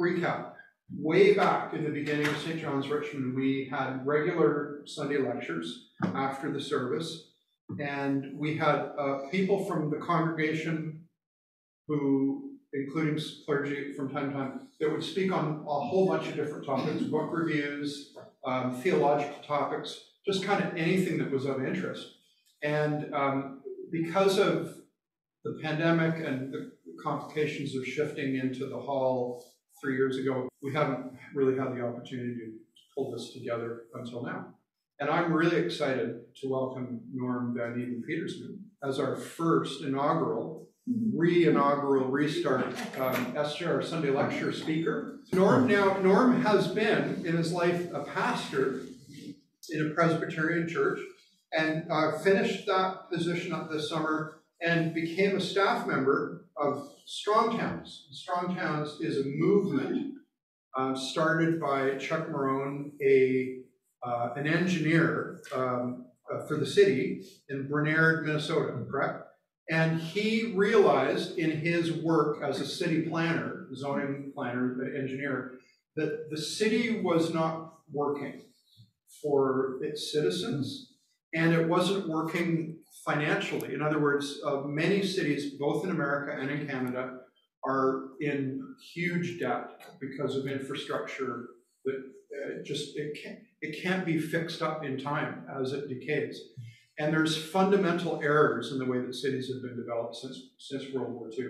recap. Way back in the beginning of St. John's Richmond, we had regular Sunday lectures after the service. And we had uh, people from the congregation who, including clergy from time to time, that would speak on a whole bunch of different topics, book reviews, um, theological topics, just kind of anything that was of interest. And um, because of the pandemic and the complications of shifting into the hall three years ago, we haven't really had the opportunity to pull this together until now. And I'm really excited to welcome Norm Van Eeden Petersman as our first inaugural, re-inaugural restart um, SJR Sunday lecture speaker. Norm now Norm has been in his life a pastor in a Presbyterian church and uh, finished that position up this summer and became a staff member of Strong Towns. Strong Towns is a movement uh, started by Chuck Marohn, a uh, an engineer um, uh, for the city in Brainerd, Minnesota, correct? And he realized in his work as a city planner, zoning planner, engineer, that the city was not working for its citizens and it wasn't working financially. In other words, uh, many cities, both in America and in Canada, are in huge debt because of infrastructure that uh, just it can't it can't be fixed up in time as it decays. And there's fundamental errors in the way that cities have been developed since, since World War II.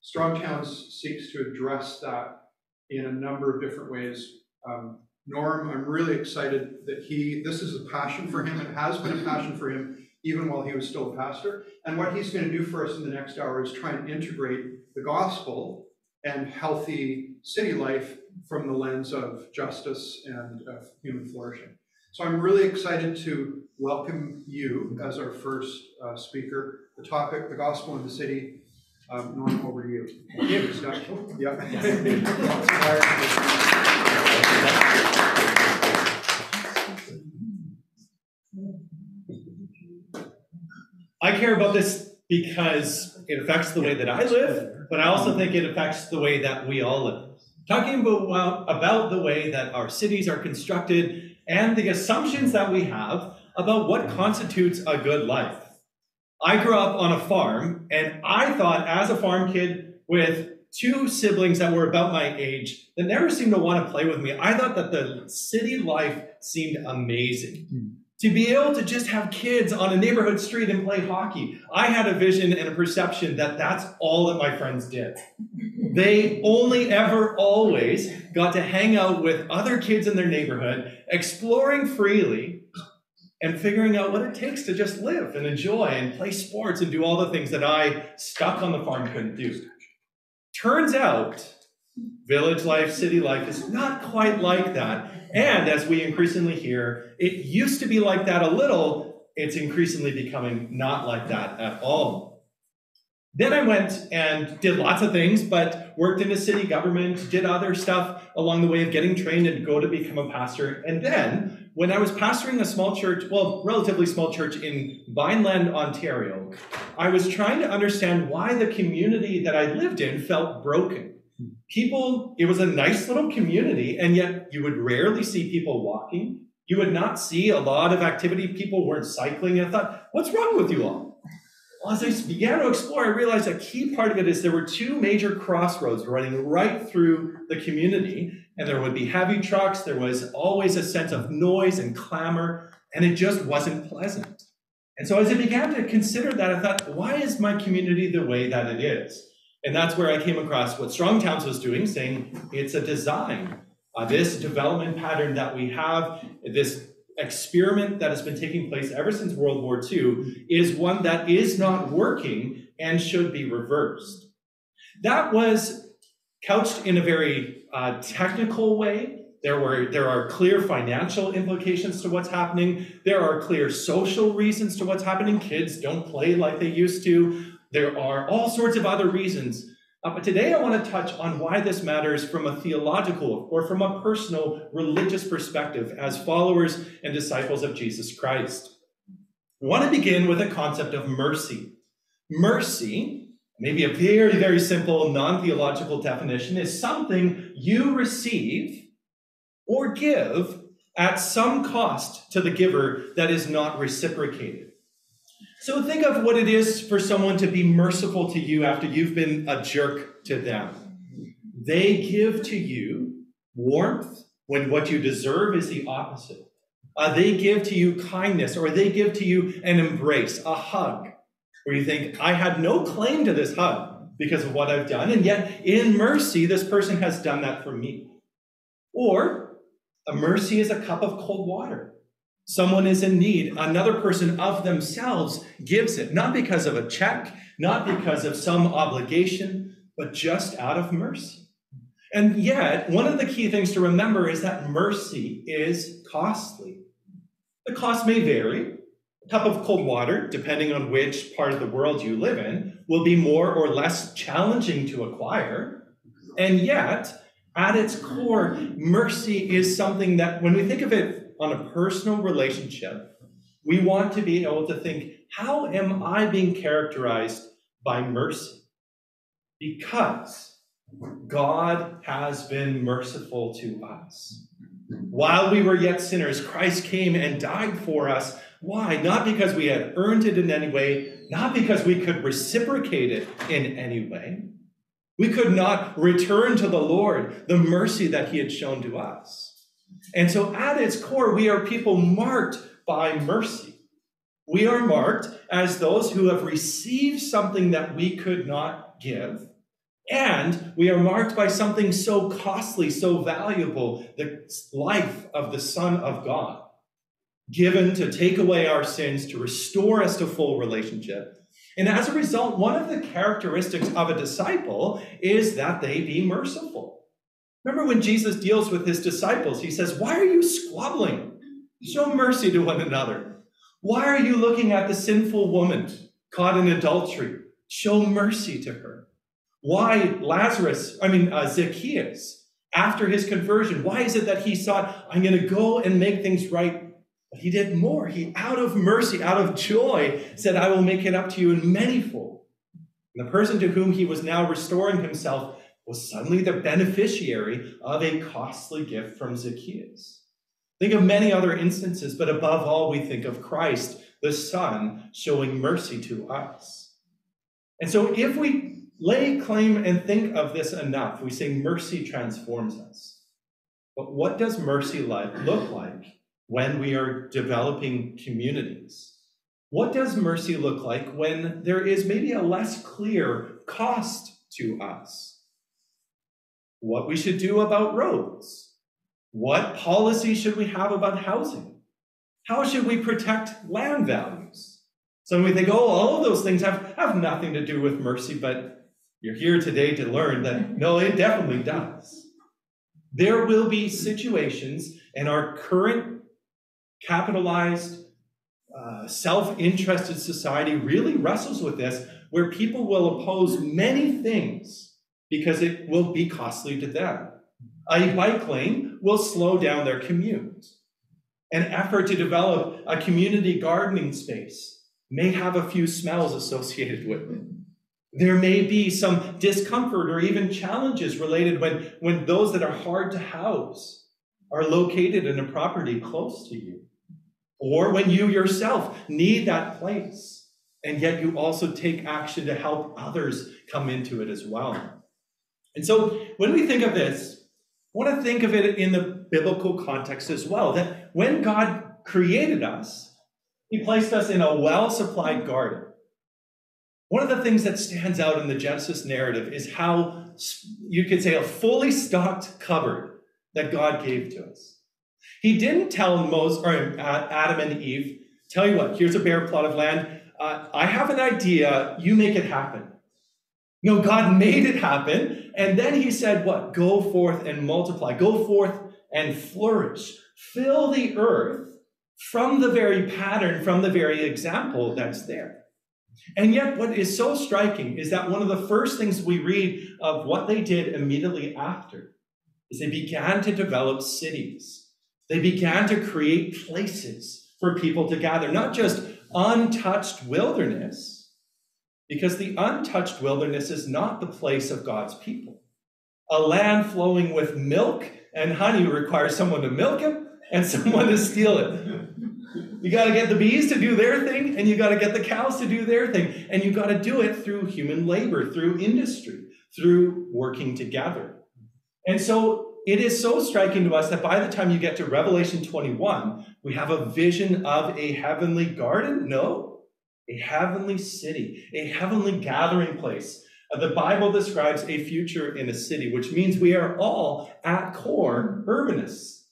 Strong Towns seeks to address that in a number of different ways. Um, Norm, I'm really excited that he, this is a passion for him. It has been a passion for him even while he was still a pastor. And what he's going to do for us in the next hour is try and integrate the gospel and healthy city life from the lens of justice and uh, human flourishing. So I'm really excited to welcome you as our first uh, speaker. The topic, the gospel in the city. Um, Norm, over to you. Yeah. I care about this because it affects the way that I live, but I also think it affects the way that we all live. Talking about, about the way that our cities are constructed and the assumptions that we have about what constitutes a good life. I grew up on a farm, and I thought, as a farm kid with two siblings that were about my age that never seemed to want to play with me, I thought that the city life seemed amazing. Mm to be able to just have kids on a neighborhood street and play hockey. I had a vision and a perception that that's all that my friends did. They only ever always got to hang out with other kids in their neighborhood, exploring freely and figuring out what it takes to just live and enjoy and play sports and do all the things that I stuck on the farm couldn't do. Turns out, village life, city life is not quite like that. And as we increasingly hear, it used to be like that a little, it's increasingly becoming not like that at all. Then I went and did lots of things, but worked in the city government, did other stuff along the way of getting trained and go to become a pastor. And then when I was pastoring a small church, well, relatively small church in Vineland, Ontario, I was trying to understand why the community that I lived in felt broken people, it was a nice little community, and yet you would rarely see people walking. You would not see a lot of activity. People weren't cycling. I thought, what's wrong with you all? Well, as I began to explore, I realized a key part of it is there were two major crossroads running right through the community, and there would be heavy trucks. There was always a sense of noise and clamor, and it just wasn't pleasant. And so as I began to consider that, I thought, why is my community the way that it is? And that's where I came across what Strong Towns was doing, saying it's a design. Uh, this development pattern that we have, this experiment that has been taking place ever since World War II, is one that is not working and should be reversed. That was couched in a very uh, technical way. There, were, there are clear financial implications to what's happening. There are clear social reasons to what's happening. Kids don't play like they used to. There are all sorts of other reasons. Uh, but today I want to touch on why this matters from a theological or from a personal religious perspective as followers and disciples of Jesus Christ. I want to begin with a concept of mercy. Mercy maybe a very, very simple, non theological definition, is something you receive or give at some cost to the giver that is not reciprocated. So think of what it is for someone to be merciful to you after you've been a jerk to them. They give to you warmth when what you deserve is the opposite. Uh, they give to you kindness, or they give to you an embrace, a hug, where you think, I had no claim to this hug because of what I've done, and yet in mercy, this person has done that for me. Or a mercy is a cup of cold water. Someone is in need, another person of themselves gives it, not because of a check, not because of some obligation, but just out of mercy. And yet, one of the key things to remember is that mercy is costly. The cost may vary. A cup of cold water, depending on which part of the world you live in, will be more or less challenging to acquire. And yet, at its core, mercy is something that, when we think of it on a personal relationship, we want to be able to think, how am I being characterized by mercy? Because God has been merciful to us. While we were yet sinners, Christ came and died for us. Why? Not because we had earned it in any way, not because we could reciprocate it in any way. We could not return to the Lord the mercy that He had shown to us. And so, at its core, we are people marked by mercy. We are marked as those who have received something that we could not give and we are marked by something so costly, so valuable the life of the Son of God, given to take away our sins, to restore us to full relationship. And as a result, one of the characteristics of a disciple is that they be merciful. Remember when Jesus deals with his disciples, he says, Why are you squabbling? Show mercy to one another. Why are you looking at the sinful woman caught in adultery? Show mercy to her. Why Lazarus, I mean, uh, Zacchaeus, after his conversion, why is it that he thought, I'm going to go and make things right? But he did more. He, out of mercy, out of joy, said, I will make it up to you in manyfold. And the person to whom he was now restoring himself was suddenly the beneficiary of a costly gift from Zacchaeus. Think of many other instances, but above all, we think of Christ, the Son, showing mercy to us. And so if we lay claim and think of this enough. We say mercy transforms us. But what does mercy look like when we are developing communities? What does mercy look like when there is maybe a less clear cost to us? What we should do about roads? What policy should we have about housing? How should we protect land values? So we think, oh, all of those things have, have nothing to do with mercy, but you're here today to learn that no, it definitely does. There will be situations in our current capitalized, uh, self interested society really wrestles with this, where people will oppose many things because it will be costly to them. A bike lane will slow down their commute. An effort to develop a community gardening space may have a few smells associated with it. There may be some discomfort or even challenges related when, when those that are hard to house are located in a property close to you. Or when you yourself need that place, and yet you also take action to help others come into it as well. And so when we think of this, I want to think of it in the biblical context as well that when God created us, He placed us in a well supplied garden. One of the things that stands out in the Genesis narrative is how you could say a fully stocked cupboard that God gave to us. He didn't tell Moses or uh, Adam and Eve, "Tell you what, here's a bare plot of land. Uh, I have an idea. You make it happen." No, God made it happen, and then He said, "What? Go forth and multiply. Go forth and flourish. Fill the earth." From the very pattern, from the very example that's there. And yet, what is so striking is that one of the first things we read of what they did immediately after is they began to develop cities. They began to create places for people to gather, not just untouched wilderness, because the untouched wilderness is not the place of God's people. A land flowing with milk and honey requires someone to milk it and someone to steal it. You got to get the bees to do their thing, and you got to get the cows to do their thing. And you got to do it through human labor, through industry, through working together. And so it is so striking to us that by the time you get to Revelation 21, we have a vision of a heavenly garden. No, a heavenly city, a heavenly gathering place. Uh, the Bible describes a future in a city, which means we are all at core urbanists.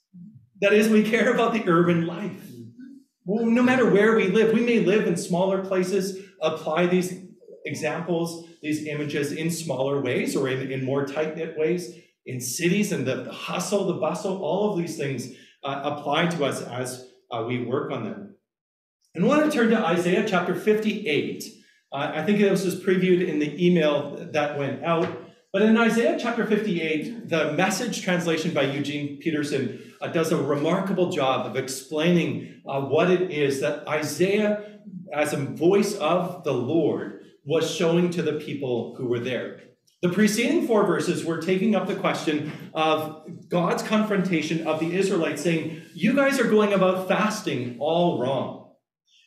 That is, we care about the urban life. Well, no matter where we live, we may live in smaller places, apply these examples, these images in smaller ways or in, in more tight knit ways. In cities and the, the, hustle, the bustle, all of these things uh, apply to us as uh, we work on them. And want to turn to Isaiah chapter 58. Uh, I think this was previewed in the email that went out. But in Isaiah chapter 58, the message translation by Eugene Peterson uh, does a remarkable job of explaining uh, what it is that Isaiah, as a voice of the Lord, was showing to the people who were there. The preceding four verses were taking up the question of God's confrontation of the Israelites, saying, You guys are going about fasting all wrong.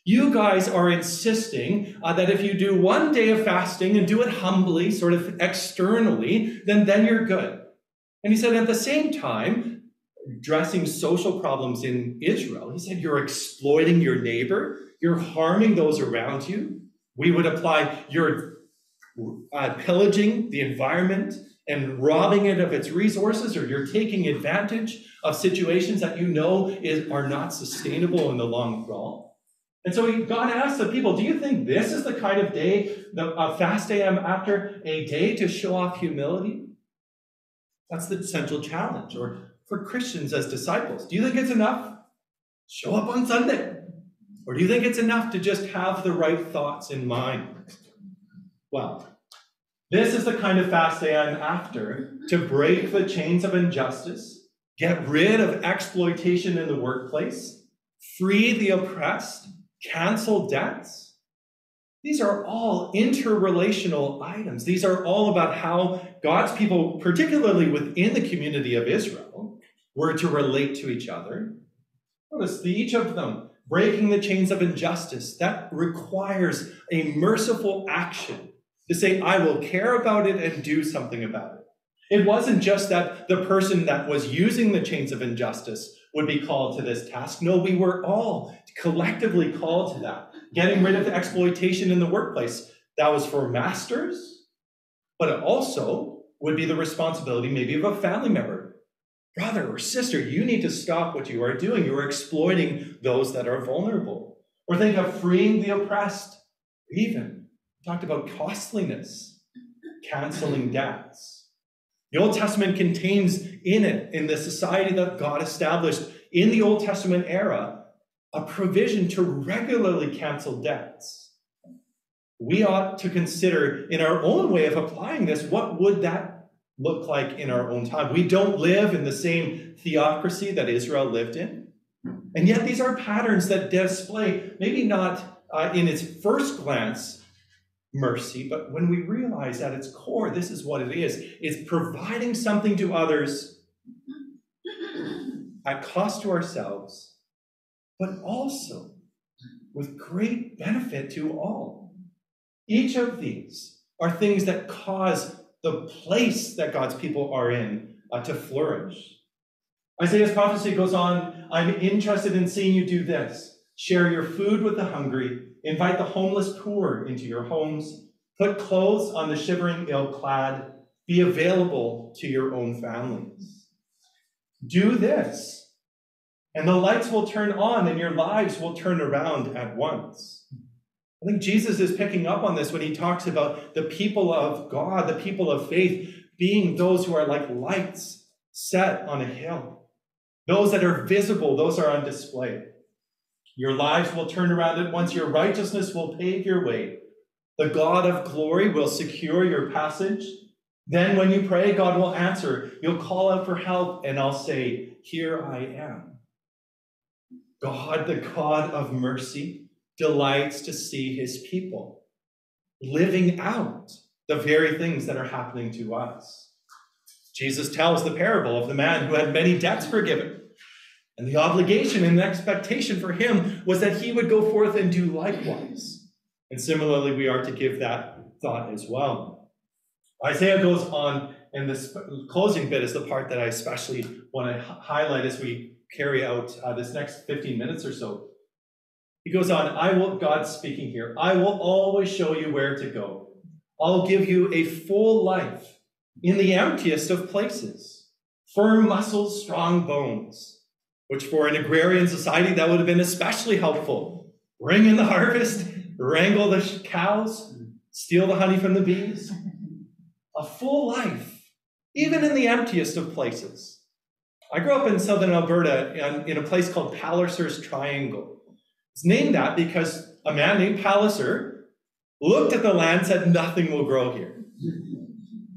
You guys are insisting uh, that if you do one day of fasting and do it humbly, sort of externally, then, then you're good. And he said, at the same time, addressing social problems in Israel. He said, You're exploiting your neighbor, you're harming those around you. We would apply, you're uh, pillaging the environment and robbing it of its resources, or you're taking advantage of situations that you know is, are not sustainable in the long run. And so God asked the people, Do you think this is the kind of day, the a fast day I'm after, a day to show off humility? That's the central challenge. Or for Christians as disciples? Do you think it's enough? Show up on Sunday. Or do you think it's enough to just have the right thoughts in mind? Well, this is the kind of fast day I'm after to break the chains of injustice, get rid of exploitation in the workplace, free the oppressed, cancel debts. These are all interrelational items. These are all about how God's people, particularly within the community of Israel, were to relate to each other. Notice the, each of them breaking the chains of injustice. That requires a merciful action to say, I will care about it and do something about it. It wasn't just that the person that was using the chains of injustice would be called to this task. No, we were all collectively called to that. Getting rid of the exploitation in the workplace. That was for masters, but it also would be the responsibility maybe of a family member brother or sister, you need to stop what you are doing. You are exploiting those that are vulnerable. Or think of freeing the oppressed. Even talked about costliness, canceling debts. The Old Testament contains in it, in the society that God established in the Old Testament era, a provision to regularly cancel debts. We ought to consider, in our own way of applying this, what would that look like in our own time. We don't live in the same theocracy that Israel lived in. And yet, these are patterns that display, maybe not uh, in its first glance, mercy, but when we realize at its core, this is what it is it's providing something to others at cost to ourselves, but also with great benefit to all. Each of these are things that cause the place that God's people are in uh, to flourish. Isaiah's prophecy goes on I'm interested in seeing you do this. Share your food with the hungry, invite the homeless poor into your homes, put clothes on the shivering ill clad, be available to your own families. Do this, and the lights will turn on and your lives will turn around at once. I think Jesus is picking up on this when he talks about the people of God, the people of faith, being those who are like lights set on a hill. Those that are visible, those are on display. Your lives will turn around at once. Your righteousness will pave your way. The God of glory will secure your passage. Then, when you pray, God will answer. You'll call out for help, and I'll say, Here I am. God, the God of mercy, delights to see his people living out the very things that are happening to us. Jesus tells the parable of the man who had many debts forgiven. And the obligation and the expectation for him was that he would go forth and do likewise. And similarly, we are to give that thought as well. Isaiah goes on, and this closing bit is the part that I especially want to highlight as we carry out uh, this next 15 minutes or so. He goes on, I will, God speaking here, I will always show you where to go. I'll give you a full life in the emptiest of places, firm muscles, strong bones, which for an agrarian society that would have been especially helpful. Bring in the harvest, wrangle the cows, steal the honey from the bees. A full life, even in the emptiest of places. I grew up in southern Alberta in a place called Palliser's Triangle. It's named that because a man named Palliser looked at the land said, Nothing will grow here.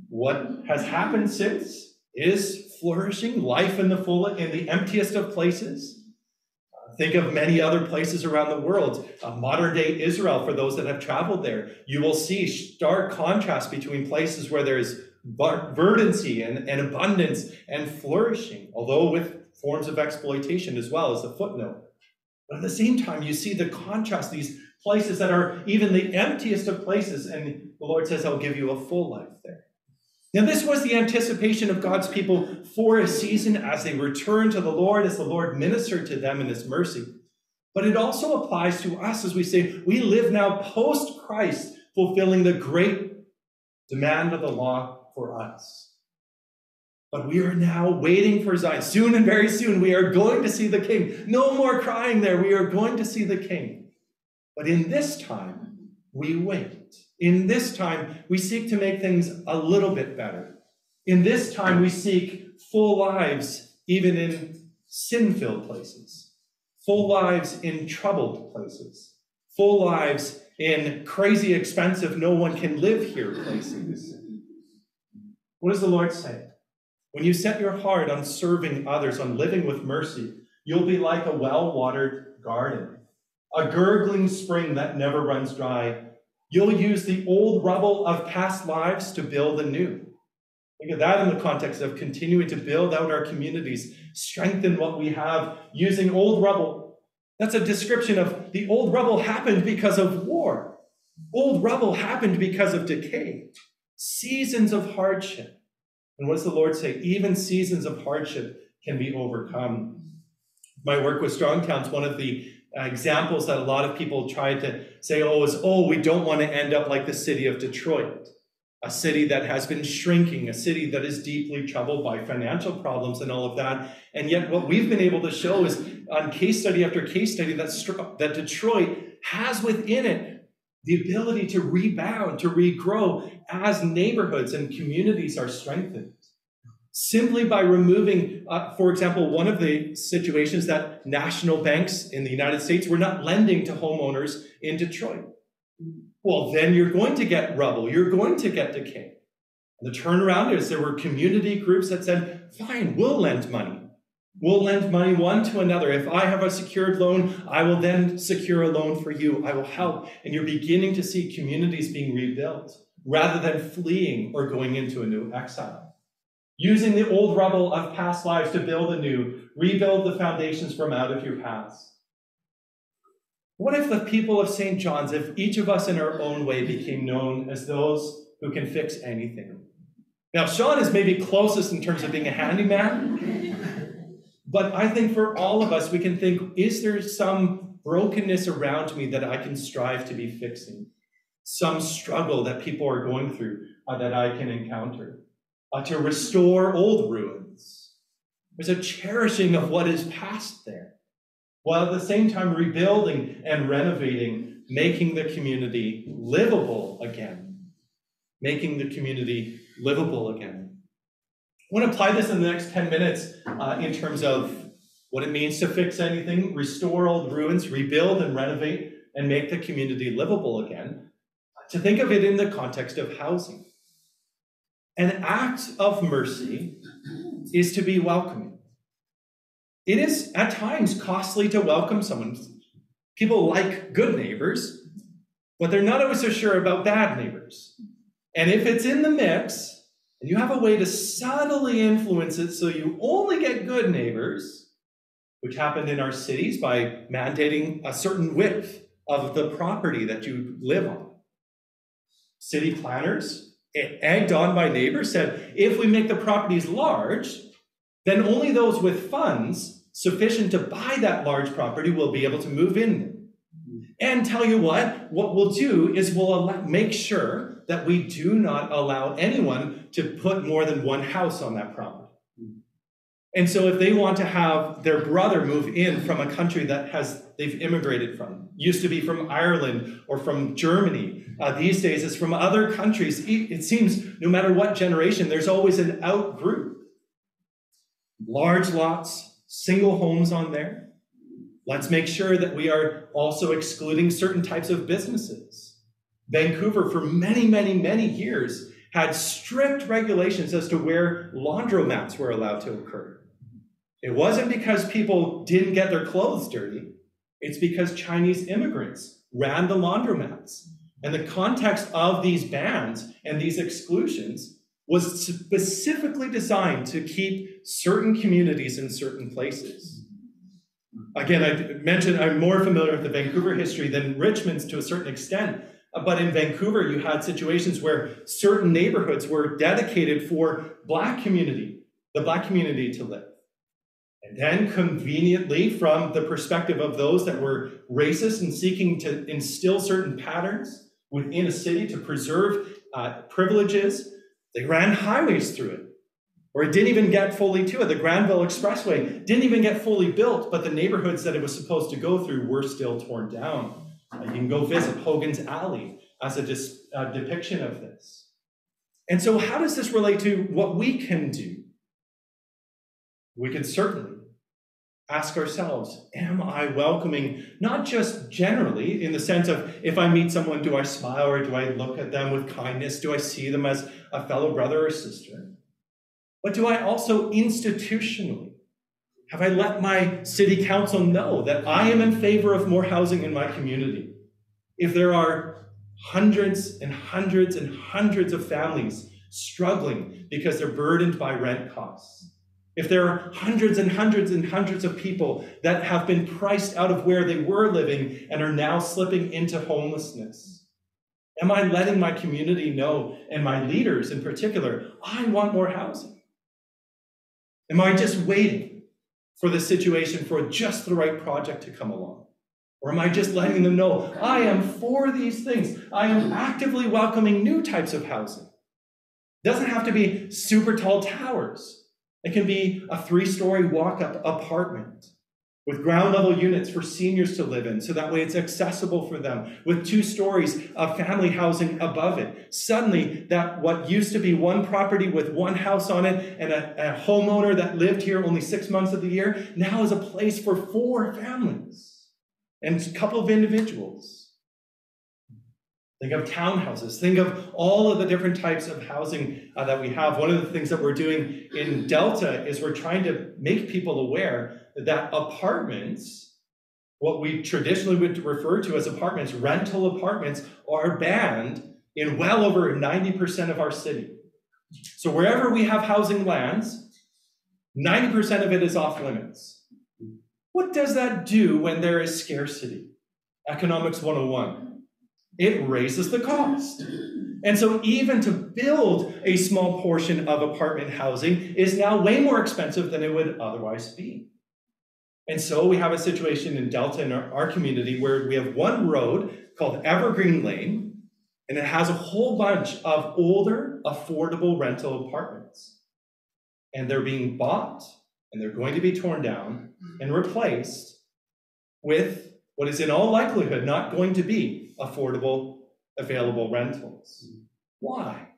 What has happened since is flourishing, life in the full, in the emptiest of places. Think of many other places around the world. Uh, modern day Israel, for those that have traveled there, you will see stark contrast between places where there's verdancy and, and abundance and flourishing, although with forms of exploitation as well as a footnote. But at the same time, you see the contrast, these places that are even the emptiest of places, and the Lord says, I'll give you a full life there. Now, this was the anticipation of God's people for a season as they returned to the Lord, as the Lord ministered to them in his mercy. But it also applies to us as we say, we live now post Christ, fulfilling the great demand of the law for us. But we are now waiting for Zion. Soon and very soon, we are going to see the King. No more crying there. We are going to see the King. But in this time, we wait. In this time, we seek to make things a little bit better. In this time, we seek full lives, even in sin filled places, full lives in troubled places, full lives in crazy, expensive, no one can live here places. What does the Lord say? When you set your heart on serving others, on living with mercy, you'll be like a well watered garden, a gurgling spring that never runs dry You'll use the old rubble of past lives to build a new. Think of that in the context of continuing to build out our communities, strengthen what we have using old rubble. That's a description of the old rubble happened because of war. Old rubble happened because of decay, seasons of hardship. And what does the Lord say? Even seasons of hardship can be overcome. My work with Strong Towns, one of the Uh, examples that a lot of people try to say, oh, is, oh, we don't want to end up like the city of Detroit, a city that has been shrinking, a city that is deeply troubled by financial problems and all of that. And yet, what we've been able to show is on case study after case study that, that Detroit has within it the ability to rebound, to regrow as neighborhoods and communities are strengthened simply by removing, uh, for example, one of the situations that national banks in the United States were not lending to homeowners in Detroit. Well, then you're going to get rubble, you're going to get decay. And the turnaround is there were community groups that said, fine, we'll lend money. We'll lend money one to another. If I have a secured loan, I will then secure a loan for you. I will help. And you're beginning to see communities being rebuilt rather than fleeing or going into a new exile using the old rubble of past lives to build a new, rebuild the foundations from out of your past. What if the people of St. John's, if each of us in our own way became known as those who can fix anything? Now, Sean is maybe closest in terms of being a handyman, but I think for all of us, we can think is there some brokenness around me that I can strive to be fixing? Some struggle that people are going through uh, that I can encounter? Uh, to restore old ruins. There's a cherishing of what is past there, while at the same time rebuilding and renovating, making the community livable again. Making the community livable again. I want to apply this in the next 10 minutes uh, in terms of what it means to fix anything, restore old ruins, rebuild and renovate, and make the community livable again. To think of it in the context of housing. An act of mercy is to be welcoming. It is at times costly to welcome someone. People like good neighbors, but they're not always so sure about bad neighbors. And if it's in the mix, and you have a way to subtly influence it so you only get good neighbors, which happened in our cities by mandating a certain width of the property that you live on. City planners, egged on by neighbors, said if we make the properties large, then only those with funds sufficient to buy that large property will be able to move in. And tell you what, what we'll do is we'll make sure that we do not allow anyone to put more than one house on that property. And so if they want to have their brother move in from a country that has they've immigrated from, used to be from Ireland or from Germany, uh, these days it's from other countries. It seems no matter what generation, there's always an out group. Large lots, single homes on there. Let's make sure that we are also excluding certain types of businesses. Vancouver, for many, many, many years, had strict regulations as to where laundromats were allowed to occur. It wasn't because people didn't get their clothes dirty, it's because Chinese immigrants ran the laundromats. And the context of these bans and these exclusions was specifically designed to keep certain communities in certain places. Again, I mentioned I'm more familiar with the Vancouver history than Richmond's to a certain extent. But in Vancouver, you had situations where certain neighborhoods were dedicated for Black community, the Black community to live. And then, conveniently, from the perspective of those that were racist and seeking to instill certain patterns within a city to preserve uh, privileges, they ran highways through it. Or it didn't even get fully to it. The Granville Expressway didn't even get fully built, but the neighborhoods that it was supposed to go through were still torn down. Uh, you can go visit Hogan's Alley as a dis- uh, depiction of this. And so, how does this relate to what we can do? We can certainly ask ourselves Am I welcoming, not just generally in the sense of if I meet someone, do I smile or do I look at them with kindness? Do I see them as a fellow brother or sister? But do I also institutionally? Have I let my city council know that I am in favor of more housing in my community? If there are hundreds and hundreds and hundreds of families struggling because they're burdened by rent costs, if there are hundreds and hundreds and hundreds of people that have been priced out of where they were living and are now slipping into homelessness, am I letting my community know, and my leaders in particular, I want more housing? Am I just waiting for the situation for just the right project to come along? Or am I just letting them know I am for these things? I am actively welcoming new types of housing. It doesn't have to be super tall towers. It can be a three story walk up apartment with ground level units for seniors to live in, so that way it's accessible for them, with two stories of family housing above it. Suddenly, that what used to be one property with one house on it and a, a homeowner that lived here only six months of the year now is a place for four families and a couple of individuals. Think of townhouses. Think of all of the different types of housing uh, that we have. One of the things that we're doing in Delta is we're trying to make people aware that apartments, what we traditionally would refer to as apartments, rental apartments, are banned in well over 90% of our city. So wherever we have housing lands, 90% of it is off limits. What does that do when there is scarcity? Economics 101 it raises the cost. And so, even to build a small portion of apartment housing is now way more expensive than it would otherwise be. And so, we have a situation in Delta in our, our community where we have one road called Evergreen Lane, and it has a whole bunch of older, affordable rental apartments. And they're being bought and they're going to be torn down and replaced with what is in all likelihood not going to be affordable, available rentals. Why?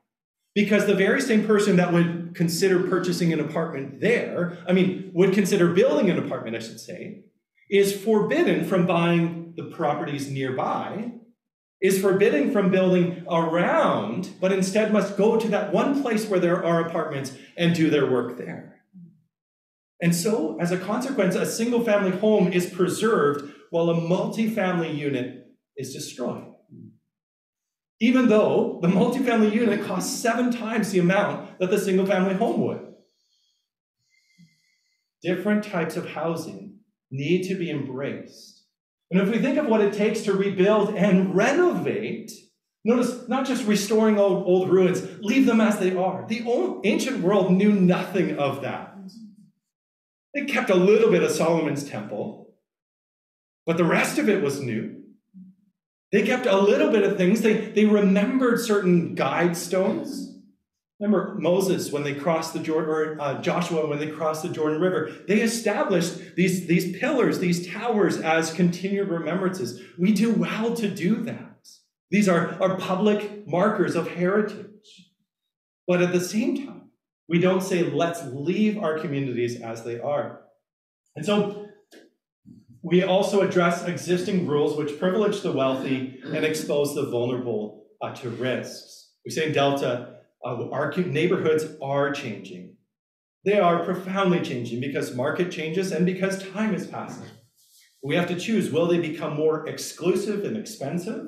Because the very same person that would consider purchasing an apartment there, I mean, would consider building an apartment, I should say, is forbidden from buying the properties nearby, is forbidden from building around, but instead must go to that one place where there are apartments and do their work there. And so, as a consequence, a single family home is preserved while a multi-family unit is destroyed. even though the multifamily unit costs seven times the amount that the single family home would. Different types of housing need to be embraced. And if we think of what it takes to rebuild and renovate, notice not just restoring old, old ruins, leave them as they are. The old, ancient world knew nothing of that. They kept a little bit of Solomon's temple, but the rest of it was new. They kept a little bit of things. They, they remembered certain guide stones. Remember Moses when they crossed the Jordan, or uh, Joshua when they crossed the Jordan River. They established these, these pillars, these towers as continued remembrances. We do well to do that. These are, are public markers of heritage. But at the same time, we don't say, let's leave our communities as they are. And so we also address existing rules which privilege the wealthy and expose the vulnerable uh, to risks. We say in Delta, uh, our neighborhoods are changing. They are profoundly changing because market changes and because time is passing. We have to choose will they become more exclusive and expensive,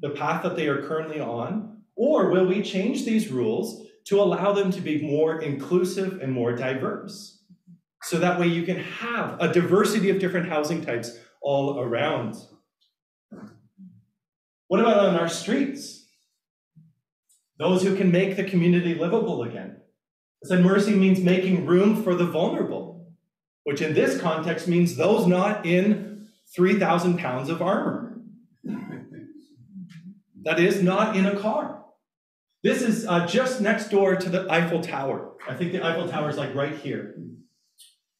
the path that they are currently on, or will we change these rules to allow them to be more inclusive and more diverse? So that way you can have a diversity of different housing types all around. What about on our streets? Those who can make the community livable again. Said mercy means making room for the vulnerable, which in this context means those not in 3,000 pounds of armor. that is, not in a car. This is uh, just next door to the Eiffel Tower. I think the Eiffel Tower is like right here.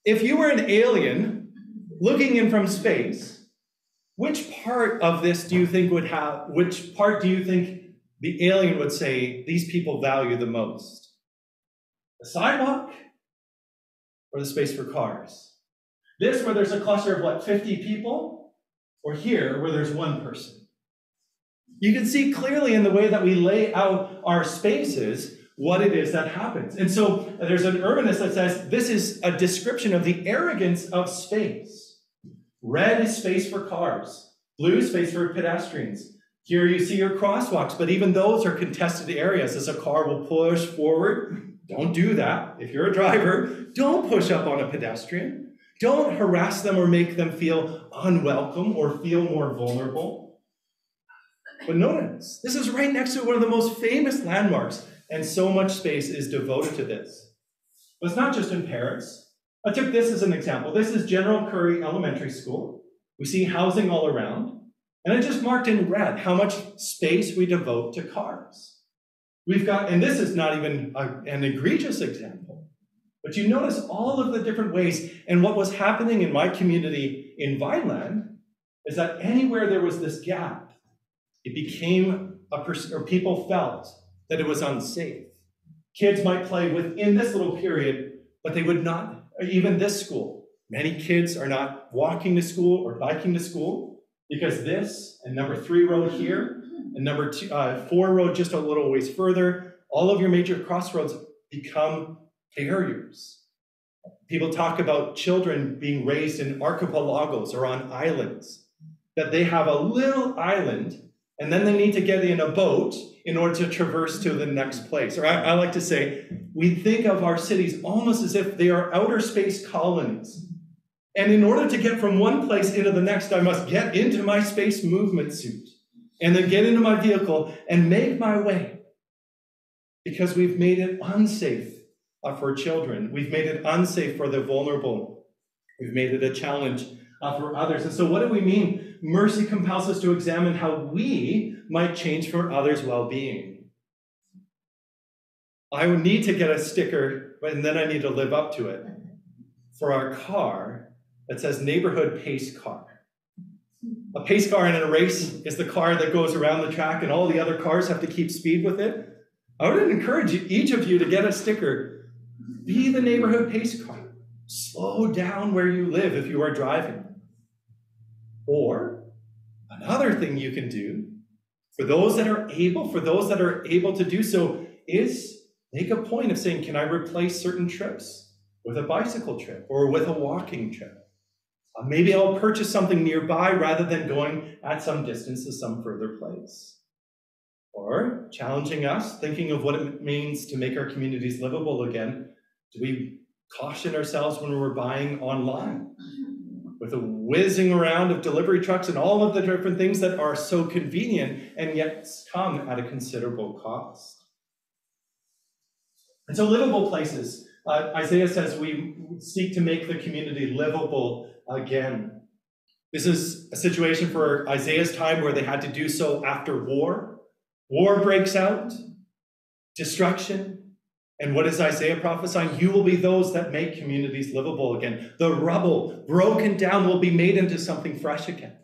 If you were an alien looking in from space, which part of this do you think would have, which part do you think the alien would say these people value the most? The sidewalk or the space for cars? This, where there's a cluster of what, 50 people? Or here, where there's one person? You can see clearly in the way that we lay out our spaces what it is that happens. And so there's an urbanist that says this is a description of the arrogance of space. Red is space for cars, blue is space for pedestrians. Here you see your crosswalks, but even those are contested areas as a car will push forward. Don't do that. If you're a driver, don't push up on a pedestrian. Don't harass them or make them feel unwelcome or feel more vulnerable. But notice, this is right next to one of the most famous landmarks and so much space is devoted to this. But it's not just in Paris. I took this as an example. This is General Currie Elementary School. We see housing all around. And I just marked in red how much space we devote to cars. We've got, and this is not even a, an egregious example, but you notice all of the different ways. And what was happening in my community in Vineland is that anywhere there was this gap, it became a, pers- or people felt that it was unsafe. Kids might play within this little period, but they would not, even this school. Many kids are not walking to school or biking to school because this and number three road here and number two, uh, four road just a little ways further, all of your major crossroads become barriers. People talk about children being raised in archipelagos or on islands, that they have a little island and then they need to get in a boat in order to traverse to the next place. Or I, I, like to say, we think of our cities almost as if they are outer space colonies. And in order to get from one place into the next, I must get into my space movement suit and then get into my vehicle and make my way. Because we've made it unsafe uh, for children, we've made it unsafe for the vulnerable, we've made it a challenge uh, for others. And so, what do we mean mercy compels us to examine how we might change for others' well being. I would need to get a sticker, and then I need to live up to it for our car that says neighborhood pace car. A pace car in a race is the car that goes around the track and all the other cars have to keep speed with it. I would encourage each of you to get a sticker. Be the neighborhood pace car. Slow down where you live if you are driving. Or another thing you can do for those that are able, for those that are able to do so, is make a point of saying, Can I replace certain trips with a bicycle trip or with a walking trip? Uh, maybe I'll purchase something nearby rather than going at some distance to some further place. Or challenging us, thinking of what it means to make our communities livable again. Do we caution ourselves when we're buying online? With a whizzing around of delivery trucks and all of the different things that are so convenient and yet come at a considerable cost. And so, livable places. Uh, Isaiah says we seek to make the community livable again. This is a situation for Isaiah's time where they had to do so after war. War breaks out, destruction. And what is Isaiah prophesying? You will be those that make communities livable again. The rubble, broken down, will be made into something fresh again.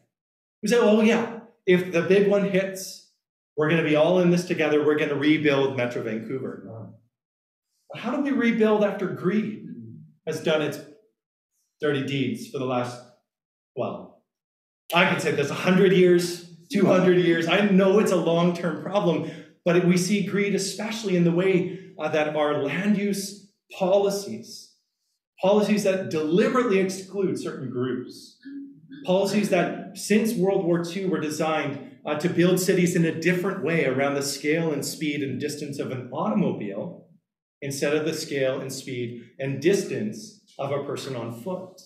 We say, oh, yeah, if the big one hits, we're going to be all in this together. We're going to rebuild Metro Vancouver. But how do we rebuild after greed has done its dirty deeds for the last, well, I could say this 100 years, 200 years. I know it's a long term problem, but we see greed especially in the way uh, that are land use policies, policies that deliberately exclude certain groups, policies that since World War II were designed uh, to build cities in a different way around the scale and speed and distance of an automobile instead of the scale and speed and distance of a person on foot.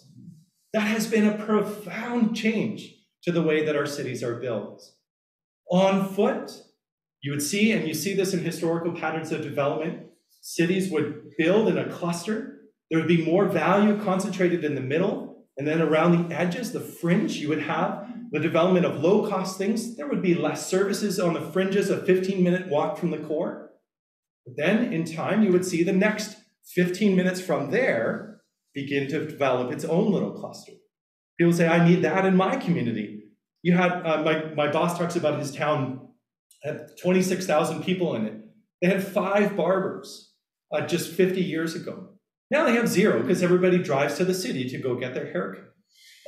That has been a profound change to the way that our cities are built. On foot, you would see, and you see this in historical patterns of development, cities would build in a cluster. There would be more value concentrated in the middle, and then around the edges, the fringe, you would have the development of low cost things. There would be less services on the fringes, a 15 minute walk from the core. But then in time, you would see the next 15 minutes from there begin to develop its own little cluster. People say, I need that in my community. You had, uh, my, my boss talks about his town had 26,000 people in it. They had five barbers uh, just 50 years ago. Now they have zero because everybody drives to the city to go get their haircut.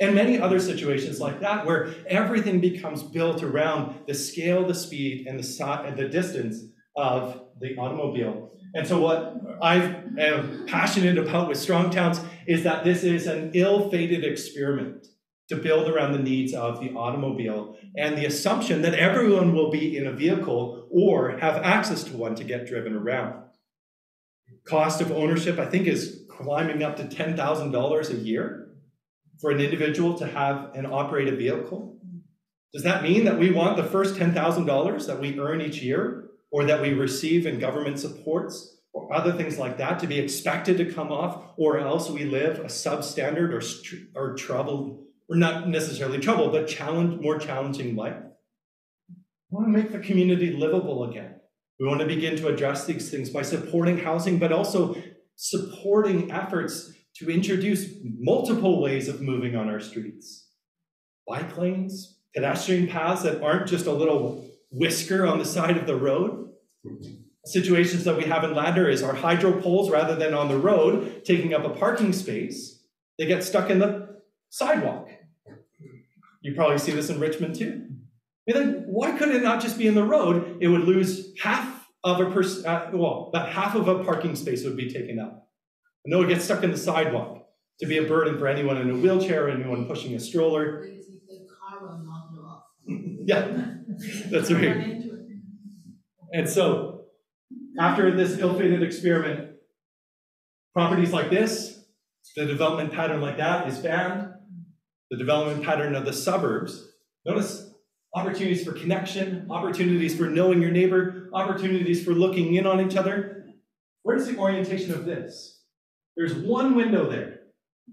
And many other situations like that where everything becomes built around the scale, the speed, and the, si- and the distance of the automobile. And so, what I am passionate about with Strong Towns is that this is an ill fated experiment to build around the needs of the automobile and the assumption that everyone will be in a vehicle or have access to one to get driven around. Cost of ownership, I think, is climbing up to $10,000 a year for an individual to have and operate a vehicle. Does that mean that we want the first $10,000 that we earn each year or that we receive in government supports or other things like that to be expected to come off, or else we live a substandard or, or troubled, or not necessarily trouble, but challenge, more challenging life. We want to make the community livable again. We want to begin to address these things by supporting housing, but also supporting efforts to introduce multiple ways of moving on our streets bike lanes, pedestrian paths that aren't just a little whisker on the side of the road. Situations that we have in Ladner is our hydro poles, rather than on the road taking up a parking space, they get stuck in the sidewalk. You probably see this in Richmond too. And then why could it not just be in the road? It would lose half of a person, uh, well, about half of a parking space would be taken up. And then it gets stuck in the sidewalk to be a burden for anyone in a wheelchair anyone pushing a stroller. yeah, that's right. And so, after this ill-fated experiment, properties like this, the development pattern like that is banned. The development pattern of the suburbs, notice opportunities for connection, opportunities for knowing your neighbor, opportunities for looking in on each other. Where's the orientation of this? There's one window there,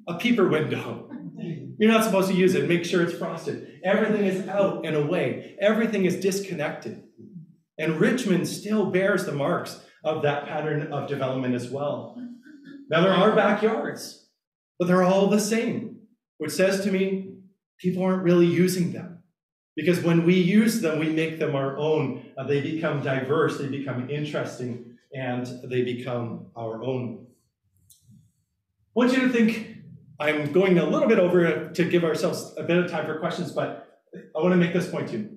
a peeper window. You're not supposed to use it. Make sure it's frosted. Everything is out and away. Everything is disconnected. And Richmond still bears the marks of that pattern of development as well. Now, there are backyards, but they're all the same, which says to me people aren't really using them. Because when we use them, we make them our own. Uh, they become diverse, they become interesting, and they become our own. I want you to think I'm going a little bit over to give ourselves a bit of time for questions, but I want to make this point too.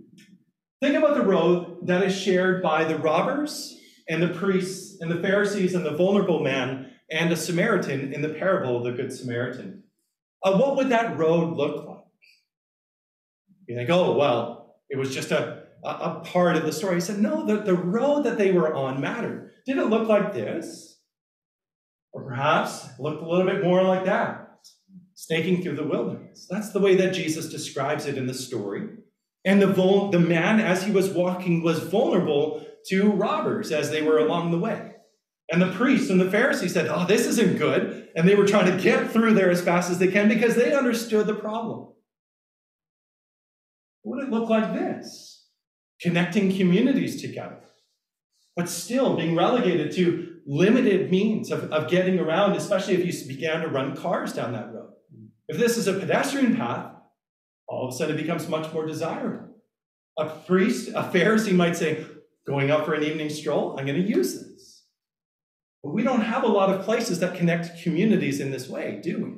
Think about the road that is shared by the robbers and the priests and the Pharisees and the vulnerable man and a Samaritan in the parable of the Good Samaritan. Uh, what would that road look like? You think, oh, well, it was just a a, a part of the story. He said, no, the, the road that they were on mattered. Did it look like this? Or perhaps looked a little bit more like that, snaking through the wilderness. That's the way that Jesus describes it in the story. And the, vul- the man, as he was walking, was vulnerable to robbers as they were along the way. And the priests and the Pharisees said, Oh, this isn't good. And they were trying to get through there as fast as they can because they understood the problem. Would it look like this? Connecting communities together, but still being relegated to limited means of, of getting around, especially if you began to run cars down that road. If this is a pedestrian path, all of a sudden it becomes much more desirable. A priest, a Pharisee might say, going out for an evening stroll, I'm going to use this. But we don't have a lot of places that connect communities in this way, do we?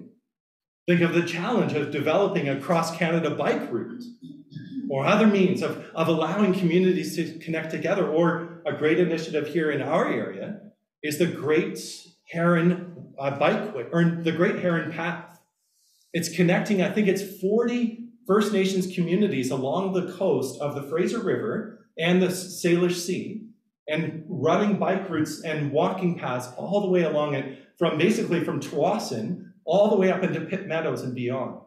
Think of the challenge of developing a cross Canada bike route or other means of, of allowing communities to connect together. Or a great initiative here in our area is the Great Heron uh, Bike or the Great Heron Path. It's connecting, I think it's 40 First Nations communities along the coast of the Fraser River and the Salish Sea and running bike routes and walking paths all the way along it from basically from Tsawwassen all the way up into Pitt Meadows and beyond.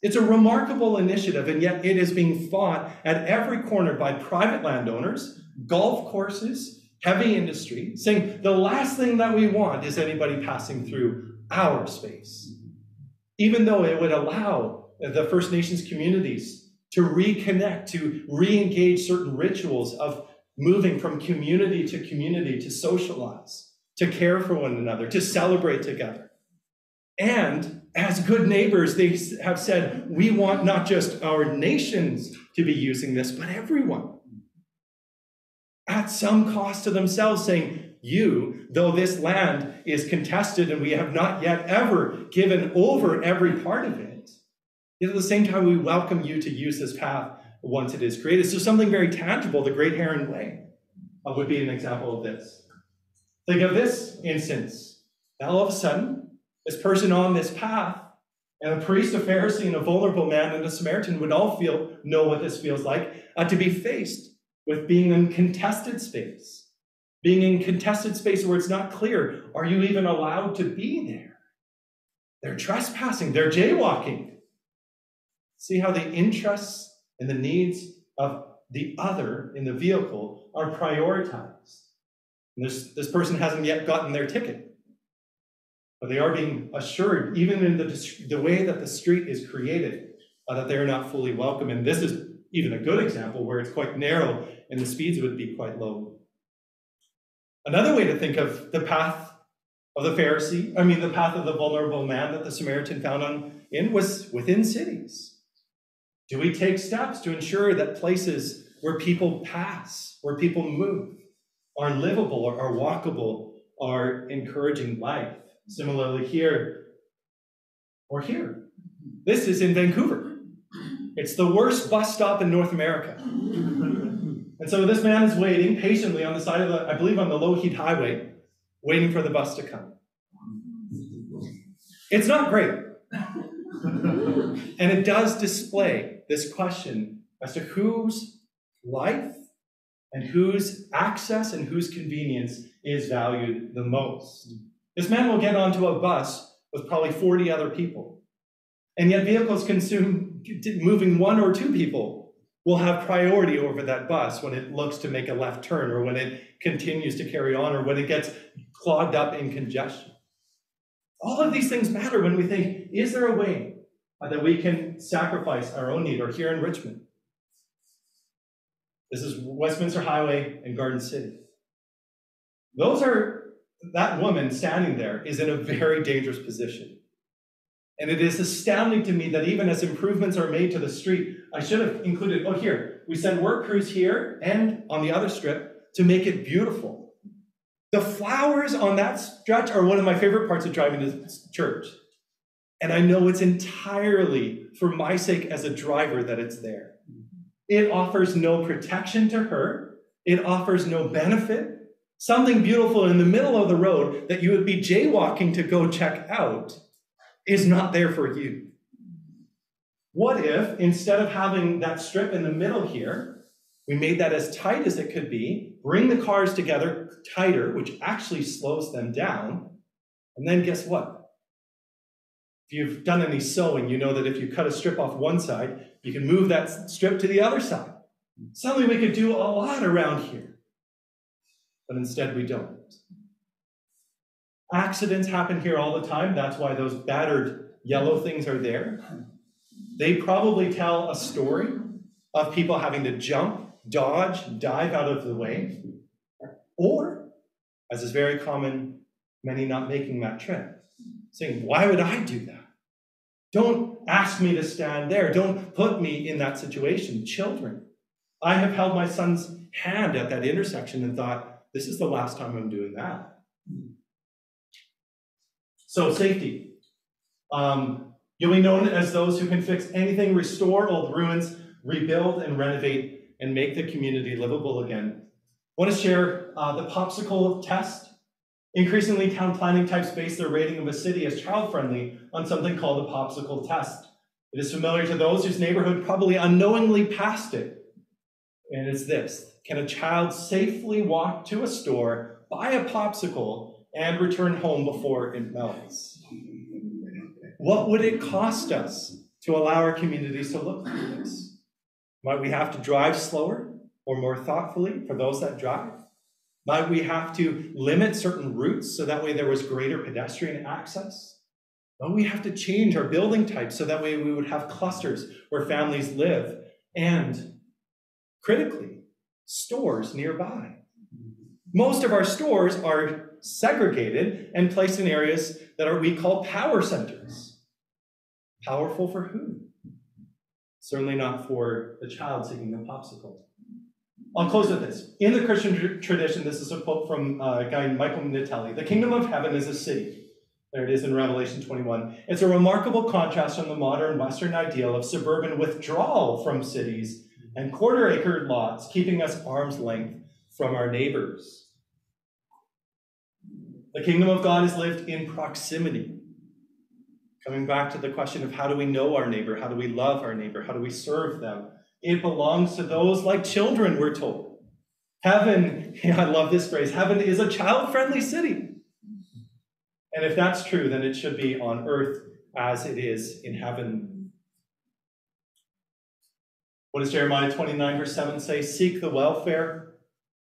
It's a remarkable initiative, and yet it is being fought at every corner by private landowners, golf courses, heavy industry, saying the last thing that we want is anybody passing through our space. Even though it would allow the First Nations communities to reconnect, to re engage certain rituals of moving from community to community to socialize, to care for one another, to celebrate together. And as good neighbors, they have said, we want not just our nations to be using this, but everyone. At some cost to themselves, saying, You, though this land is contested and we have not yet ever given over every part of it, yet at the same time, we welcome you to use this path once it is created. So, something very tangible, the Great Heron Way, uh, would be an example of this. Think of this instance. Now, all of a sudden, this person on this path, and a priest, a Pharisee, and a vulnerable man and a Samaritan would all feel know what this feels like uh, to be faced with being in contested space, being in contested space where it's not clear are you even allowed to be there? They're trespassing, they're jaywalking. See how the interests and the needs of the other in the vehicle are prioritized. And this, this person hasn't yet gotten their ticket. But they are being assured, even in the, the way that the street is created, uh, that they are not fully welcome. And this is even a good example where it's quite narrow and the speeds would be quite low. Another way to think of the path of the Pharisee, I mean, the path of the vulnerable man that the Samaritan found on in was within cities. Do we take steps to ensure that places where people pass, where people move, are livable, or are walkable, are encouraging life? Similarly, here or here. This is in Vancouver. It's the worst bus stop in North America. And so this man is waiting patiently on the side of the, I believe on the Lougheed Highway, waiting for the bus to come. It's not great. and it does display this question as to whose life and whose access and whose convenience is valued the most. This man will get onto a bus with probably 40 other people. And yet, vehicles consume, moving one or two people will have priority over that bus when it looks to make a left turn or when it continues to carry on or when it gets clogged up in congestion. All of these things matter when we think is there a way Uh, that we can sacrifice our own need, or here in Richmond? This is Westminster Highway and Garden City. Those are that woman standing there is in a very dangerous position. And it is astounding to me that even as improvements are made to the street, I should have included, oh, here, we send work crews here and on the other strip to make it beautiful. The flowers on that stretch are one of my favorite parts of driving to church. And I know it's entirely for my sake as a driver that it's there. Mm-hmm. It offers no protection to her, it offers no benefit, something beautiful in the middle of the road that you would be jaywalking to go check out is not there for you. What if, instead of having that strip in the middle here, We made that as tight as it could be, bring the cars together tighter, which actually slows them down. And then guess what? If you've done any sewing, you know that if you cut a strip off one side, you can move that strip to the other side. Suddenly we could do a lot around here. But instead we don't. Accidents happen here all the time. That's why those battered yellow things are there. They probably tell a story of people having to jump, dodge, dive out of the way. Or, as is very common, many not making that trip, saying, Why would I do that? Don't ask me to stand there. Don't put me in that situation. Children, I have held my son's hand at that intersection and thought, This is the last time I'm doing that. So, safety. Um, you'll be known as those who can fix anything, restore old ruins, rebuild and renovate, and make the community livable again. I want to share uh, the popsicle test. Increasingly, town planning types base their rating of a city as child friendly on something called the popsicle test. It is familiar to those whose neighborhood probably unknowingly passed it. And it's this Can a child safely walk to a store, buy a popsicle, and return home before it melts? What would it cost us to allow our communities to look like this? Might we have to drive slower or more thoughtfully for those that drive? Might we have to limit certain routes so that way there was greater pedestrian access? Might we have to change our building types so that way we would have clusters where families live and, critically, stores nearby? Most of our stores are segregated and placed in areas that are we call power centers. Powerful for who? Certainly not for the child seeking a popsicle. I'll close with this. In the Christian tr- tradition, this is a quote from uh, a guy Michael Natelli. The kingdom of heaven is a city. There it is in Revelation 21. It's a remarkable contrast from the modern Western ideal of suburban withdrawal from cities and quarter acre lots, keeping us arm's length from our neighbors. The kingdom of God is lived in proximity. Coming back to the question of how do we know our neighbor? How do we love our neighbor? How do we serve them? It belongs to those like children, we're told. Heaven, I love this phrase, heaven is a child friendly city. And if that's true, then it should be on earth as it is in heaven. What does Jeremiah 29, verse 7 say? Seek the welfare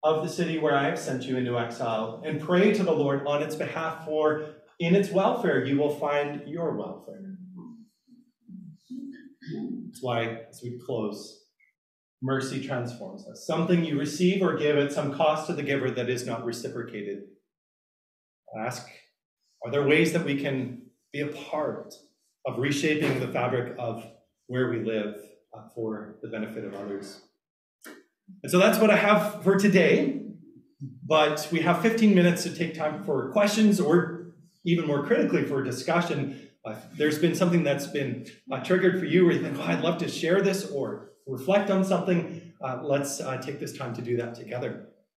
of the city where I have sent you into exile, and pray to the Lord on its behalf, for in its welfare you will find your welfare. That's why, as we close, mercy transforms us. Something you receive or give at some cost to the giver that is not reciprocated. Ask, are there ways that we can be a part of reshaping the fabric of where we live uh, for the benefit of others? And so that's what I have for today. But we have 15 minutes to take time for questions or even more critically for discussion. Uh, there's been something that's been uh, triggered for you where you think, oh, I'd love to share this or reflect on something. Uh, let's uh, take this time to do that together.